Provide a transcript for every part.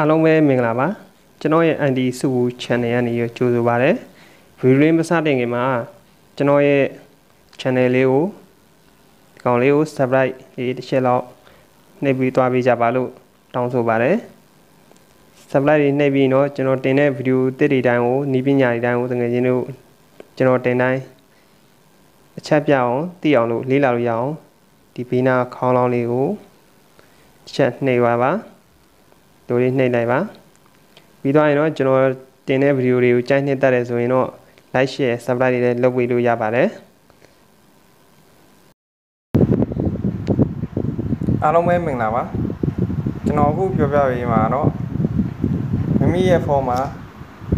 အားလုံးပဲမင်္ဂလာပါကျွန်တော်ရဲ့ ND စုဘူး channel ကနေရကြိုဆိုပါရစေဗီဒီယိုလေးမစတင်ခင်မှာကျွန်တော်ရဲ့ channel လေးကိုဒီကောင်လေးကို subscribe လေးတစ်ချက်လောက်နှိပ်ပြီးသွားပေးကြပါလို့တောင်းဆိုပါရစေ subscribe လေးနှိပ်ပြီးတော့ကျွန်တော်တင်တဲ့ဗီဒီယိုတစ်တွေတိုင်းကိုနီးပညာတွေတိုင်းကိုတကယ်ချင်းတို့ကျွန်တော်တင်တိုင်းအချက်ပြအောင်သိအောင်လို့လေ့လာလို့ရအောင်ဒီဘေးနာခေါင်းလောင်းလေးကိုချက်နှိပ်ပါပါ ဒိုလေးနှိပ်လိုက်ပါပြီးသွားရင်တော့ကျွန်တော်တင်တဲ့ဗီဒီယိုတွေကိုကြိုက်နှစ်သက်တယ်ဆိုရင်တော့ like share subscribe တွေလည်းလုပ်ပေးလို့ရပါတယ်အားလုံးပဲမင်္ဂလာပါကျွန်တော်အခုပြောပြပေးမှာတော့မိမိရဲ့ဖုန်းမှာ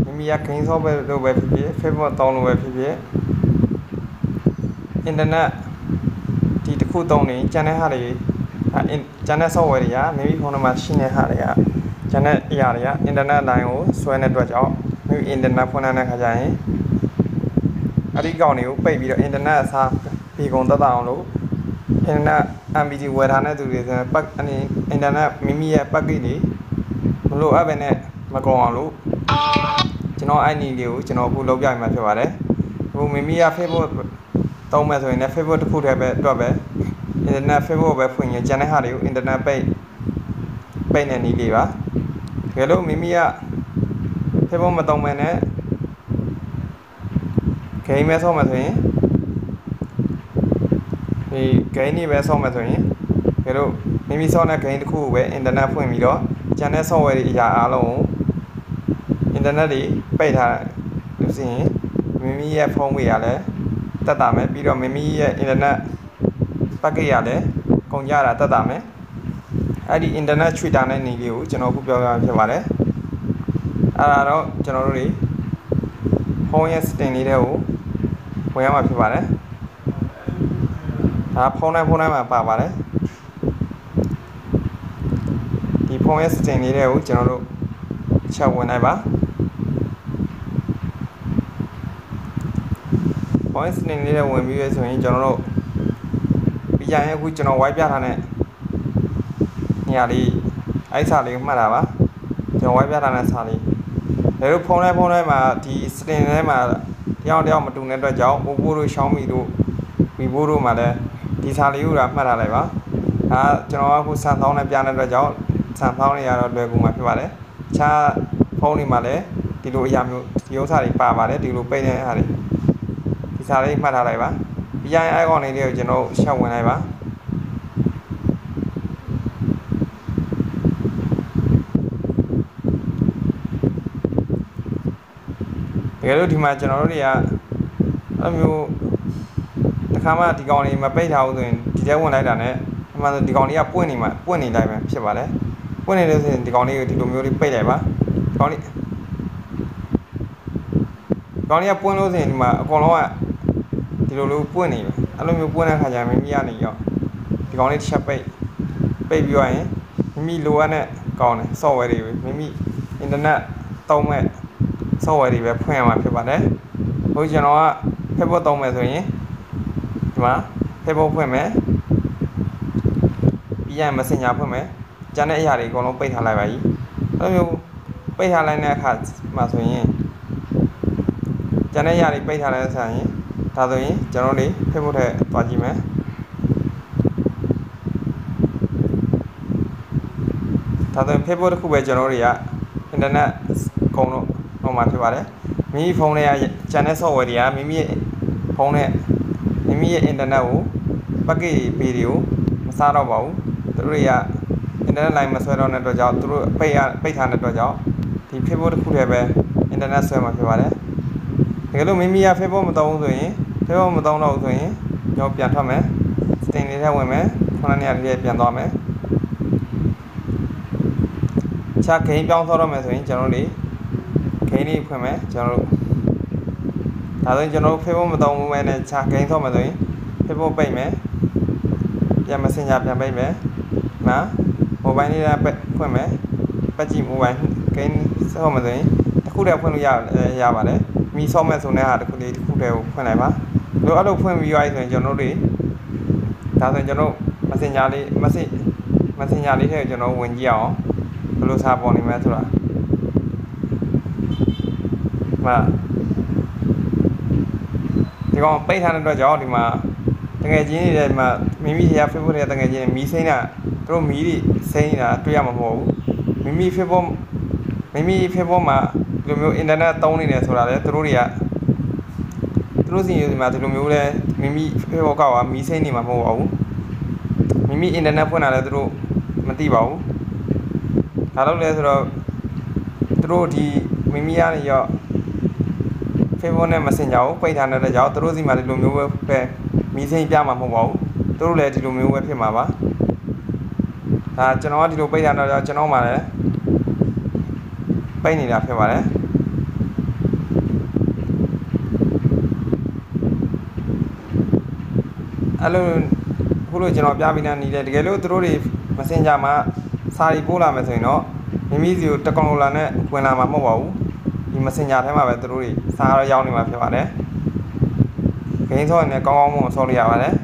မိမိရဲ့ game software လို့ပဲဖြစ်ဖြစ် Facebook တောင်းလို့ပဲဖြစ်ဖြစ်အင်တာနက်ဒီတစ်ခုတုံးနေကျန်တဲ့ဟာတွေအဲကျန်တဲ့ software တွေကမိမိဖုန်းထဲမှာရှိနေတဲ့ဟာတွေက ကျန်တဲ့အရာတွေကအင်တာနက်အတိုင်းကိုဆွဲနေတဲ့အတွက်ကြောင့်မိမိအင်တာနက်ဖွင့်တဲ့ခါကျရင်အဲ့ဒီကောင်တွေကိုပိတ်ပြီးတော့အင်တာနက်အစားပြီးကုန်သက်သာအောင်လို့အင်တာနက် MPG ဝယ်ထားတဲ့သူတွေဆိုရင်ပတ်အနေအင်တာနက်မိမိရဲ့ package တွေမလို့အပ်ပဲနဲ့မကုန်အောင်လို့ကျွန်တော်အဲ့ဒီလေးကိုကျွန်တော်အခုလုပ်ပြမှာဖြစ်ပါတယ်အခုမိမိရဲ့ Facebook တောင်းမယ်ဆိုရင်လည်း Facebook တစ်ခုတည်းပဲအတွက်ပဲ internet Facebook ပဲဖွင့်ရင်ကျန်တဲ့ဟာတွေကို internet ပိတ်ပိတ်နေနေလေးပါတကယ်လို့မိမိက Facebook မတုံးမယ်နဲ့ game ပဲဆော့မယ်ဆိုရင်ဒီ game တွေပဲဆော့မယ်ဆိုရင်တကယ်လို့မိမိဆော့တဲ့ game တစ်ခုကိုပဲ internet ဖွင့်ပြီးတော့ကျန်တဲ့ software တွေအရာအားလုံးကို internet တွေပိတ်ထားလို့ဆိုရင်မိမိရဲ့ဖုန်းတွေကလည်းတက်တာမယ်ပြီးတော့မိမိရဲ့ internet package ရလည်းကုန်ကြတာတက်တာမယ် အဲ့ဒီ internet twitter နဲ့နေလေးကိုကျွန်တော်ခုပြောပြမှာဖြစ်ပါတယ်အဲ့ဒါတော့ကျွန်တော်တို့တွေဖုန်းရဲ့ setting လေးတွေကိုဝင်ရမှာဖြစ်ပါတယ်ဒါဖုန်းတိုင်းဖုန်းတိုင်းမှာပါပါတယ်ဒီဖုန်းရဲ့ setting လေးတွေကိုကျွန်တော်တို့ချက်ဝင်လိုက်ပါ voice setting လေးတွေဝင်ပြီးရဆိုရင်ကျွန်တော်တို့ပြီးရင်အခုကျွန်တော် wipe ပြထားတဲ့ နေရာလေးအဲ့စာလေးမှတ်တာပါကျွန်တော် wipe ပြထားတဲ့စာလေးဒါတို့ဖုန်းထဲဖုန်းထဲမှာဒီ setting ထဲမှာတယောက်တယောက်မတူတဲ့အတွက်ကြောင့် Oppo တို့ Xiaomi တို့ Vivo တို့မှာလည်းဒီစာလေးကိုမှတ်ထားလိုက်ပါဒါကျွန်တော်အခု Samsung နဲ့ပြတဲ့အတွက်ကြောင့် Samsung တွေကတော့လွယ်ကူမှာဖြစ်ပါတယ်ခြားဖုန်းတွေမှာလည်းဒီလိုအရာမျိုးဒီဥစ္စာတွေပါပါတယ်ဒီလိုပိတ်နေတဲ့ဟာတွေဒီစာလေးမှတ်ထားလိုက်ပါပြီးရင် icon လေးတွေကိုကျွန်တော်ရှောက်ဝင်လိုက်ပါ ယ်လို့ဒီမှာကျွန်တော်တို့တွေကအဲ့မျိုးတခါမှဒီကောင်လေးမပိတ်ထားဘူးဆိုရင်ဒီထဲဝင်လိုက်တာ ਨੇ အမှန်ဆိုဒီကောင်လေးကပွင့်နေမှာပွင့်နေလိုက်ပဲဖြစ်ပါလေပွင့်နေလို့ဆိုရင်ဒီကောင်လေးကိုဒီလိုမျိုးလေးပိတ်လိုက်ပါဒီကောင်လေးကောင်းလေးကပွင့်လို့ဆိုရင်ဒီမှာအကောင်လုံးကဒီလိုလိုပွင့်နေပဲအဲ့လိုမျိုးပွင့်တဲ့ခါကျမိမိကနေရောဒီကောင်လေးတစ်ချက်ပိတ်ပိတ်ပြီးတော့ရင်မိမိလိုအပ်တဲ့ကောင်းတယ် software တွေပဲမိမိ internet သုံးမဲ့ software တွေပဲဖွင့်ရမှာဖြစ်ပါတယ်ဟိုကျွန်တော်က Facebook သုံးမယ်ဆိုရင်ဒီမှာ Facebook ဖွင့်မယ်ပြီးရင် Messenger ဖွင့်မယ်ကျန်တဲ့အရာတွေအကုန်လုံးပိတ်ထားလိုက်ပါကြီးအဲ့လိုမျိုးပိတ်ထားလိုက်တဲ့အခါမှာဆိုရင်ကျန်တဲ့ຢာတွေပိတ်ထားတဲ့ဆိုရင်ဒါဆိုရင်ကျွန်တော်တို့ Facebook ထဲသွားကြည့်မယ်ဒါဆိုရင် Facebook တစ်ခုပဲကျွန်တော်တို့တွေက internet ကုံတော့ ဟောမှာဖြစ်ပါတယ်မိမိဖုန်းထဲက channel software တွေကမိမိရဲ့ဖုန်းနဲ့မိမိရဲ့ internet ကို package ပေးတွေကိုမစားတော့ပါဘူးသူတို့တွေက internet line မဆွဲတော့တဲ့အတွက်ကြောင့်သူတို့ပိတ်ရပိတ်ထားတဲ့အတွက်ကြောင့်ဒီ Facebook တစ်ခုတည်းပဲ internet ဆွဲမှာဖြစ်ပါတယ်တကယ်လို့မိမိက Facebook မသုံးဘူးဆိုရင် Facebook မသုံးတော့ဘူးဆိုရင်ကျွန်တော်ပြန်ထွက်မယ် setting လေးထဲဝင်မယ်ခုနနေရာလေးပြန်သွားမယ်ခြား game ပြောင်းဆောတော့မယ်ဆိုရင်ကျွန်တော်တို့ game လေးဖွင့်မယ်ကျွန်တော်တို့ဒါဆိုရင်ကျွန်တော်တို့ Facebook မသုံးဘူးပဲနဲ့ခြား game ဆောမယ်ဆိုရင် Facebook ပိတ်မယ်ပြန် Messenger ပြန်ပိတ်မယ်နော် mobile လေးကဖွင့်မယ်ပတ်ကြည့် mobile game ဆောမယ်ဆိုရင်တစ်ခုတည်းဖွင့်လို့ရရပါတယ်မိဆော့မဲ့ဆိုတဲ့ဟာတစ်ခုလေးတစ်ခုတည်းကိုဖွင့်လိုက်ပါလို့အဲ့လိုဖွင့်ပြီးသွားပြီဆိုရင်ကျွန်တော်တို့ဒါဆိုရင်ကျွန်တော် messenger လေး message messenger လေးထည့်ကျွန်တော်ဝင်ကြည့်အောင်ဘယ်လိုစာပေါ်နေမလဲဆိုတာ မှာဒီကောင်ပိတ်ထားတဲ့အတွက်ကြောင့်ဒီမှာတငယ်ချင်းတွေထဲမှာမိမိရဲ့ Facebook ရဲ့တငယ်ချင်းတွေမီးစိမ့်တာသူတို့မီးတွေစိမ့်နေတာတွေ့ရမှာမဟုတ်ဘူးမိမိ Facebook မိမိ Facebook မှာဒီလိုမျိုး internet သုံးနေတယ်ဆိုတာလေသူတို့တွေကသူတို့စီဒီမှာဒီလိုမျိုးလဲမိမိ Facebook ကမီးစိမ့်နေမှာမဟုတ်ပါဘူးမိမိ internet ဖွင့်တာလဲသူတို့မသိပါဘူးဒါလို့လဲဆိုတော့သူတို့ဒီမိမိရနေရော Facebook နဲ့ Messenger ကိုပိတ်ထားတဲ့ကြောင့်သူတို့စီမှာဒီလိုမျိုးပဲပဲမီးစိမ့်ပြမှာမဟုတ်ပါဘူးသူတို့လည်းဒီလိုမျိုးပဲဖြစ်မှာပါဒါကျွန်တော်ကဒီလိုပိတ်ထားတော့ကျွန်တော်မှလည်းပိတ်နေတာဖြစ်ပါတယ်အဲ့လိုခုလိုကျွန်တော်ပြပြီးနေနေတယ်တကယ်လို့သူတို့တွေ Messenger မှာစာရီပို့လာမယ်ဆိုရင်တော့မိမိစီကိုတကောင်လိုလာနဲ့ဝင်လာမှာမဟုတ်ပါဘူး ဒီ Messenger ထဲမှာပဲသူတို့တွေစာရရောက်နေမှာဖြစ်ပါတယ်ဂိမ်းဆော့နေကောင်းကောင်းမွန်ဆော့လို့ရပါတယ်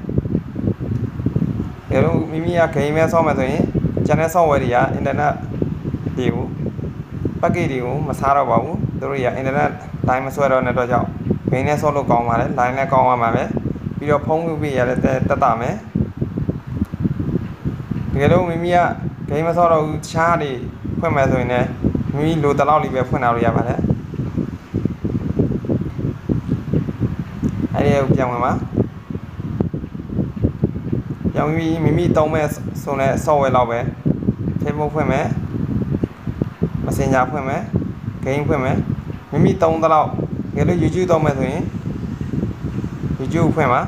ဒါလို့မိမိကဂိမ်းမဲဆော့မယ်ဆိုရင် channel software တွေက internet တွေကို package တွေကိုမစားတော့ပါဘူးသူတို့တွေက internet line မဆွဲတော့တဲ့အတွက်ကြောင့်ဂိမ်းနဲ့ဆော့လို့ကောင်းပါတယ် line လည်းကောင်းပါမှာပဲပြီးတော့ဖုန်းဝေးရလည်းတက်တာမယ်တကယ်လို့မိမိကဂိမ်းမဆော့တော့ဘူးတခြားတွေဖွင့်မယ်ဆိုရင်လည်းမိမိလိုတလောက်လေးပဲဖွင့်လာလို့ရပါတယ် အဲ့ဒီကိုပြန်ဝင်ပါပြောင်းပြီးမိမိတုံးမဲ့ဆိုတဲ့ software လောက်ပဲ Facebook ဖွင့်မယ် Messenger ဖွင့်မယ် Game ဖွင့်မယ်မိမိတုံးသလောက်ငယ်လို့ YouTube တုံးမယ်ဆိုရင် YouTube ဖွင့်ပါ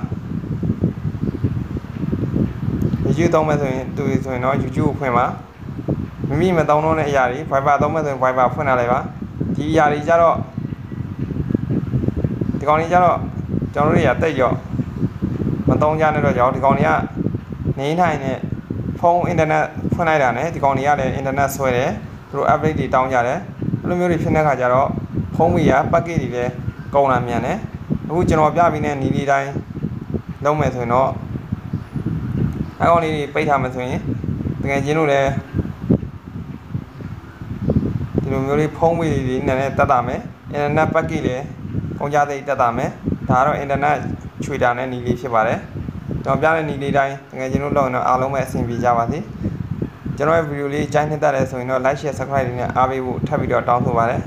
YouTube တုံးမယ်ဆိုရင်သူဆိုရင်တော့ YouTube ဖွင့်ပါမိမိမတုံးတော့တဲ့အရာတွေ Viber တုံးမယ်ဆိုရင် Viber ဖွင့်လာလိုက်ပါဒီအရာတွေကြတော့ဒီကောင်တွေကြတော့ ကျွန်တော်တို့တွေကတိတ်ရောမတုံးကြနဲ့တော့ကြောင့်ဒီကောင်တွေကနေထိုင်နဲ့ဖုန်းအင်တာနက်ဖွင့်လိုက်တာနဲ့ဒီကောင်တွေကလည်းအင်တာနက်ဆွဲတယ်သူတို့ update တွေတောင်းကြတယ်အဲ့လိုမျိုးတွေဖြစ်တဲ့ခါကျတော့ဖုန်းမီက package တွေလည်းကုန်လာမြန်တယ်အခုကျွန်တော်ပြပြီးတဲ့နီလီတိုင်းလုံးမယ်ဆိုရင်တော့အကောင်လေးတွေပိတ်ထားမယ်ဆိုရင်တကယ်ချင်းတို့လည်းဒီလိုမျိုးလေးဖုန်းမီတွေနည်းနည်းတက်တာမယ်အင်တာနက် package လည်းကုန်ကြတဲ့တက်တာမယ် ဒါကတော့အင်တာနက်ချွေတာနဲ့နီလီဖြစ်ပါတယ်ကျွန်တော်ပြတဲ့နီလေးတိုင်းတကယ်ကျွန်တော်လောက်ရင်တော့အားလုံးပဲအဆင်ပြေကြပါစေကျွန်တော်ရဲ့ဗီဒီယိုလေးကြိုင်းနှစ်သက်တယ်ဆိုရင်တော့ like share subscribe တွေနဲ့အားပေးဖို့ထပ်ပြီးတော့တောင်းဆိုပါတယ်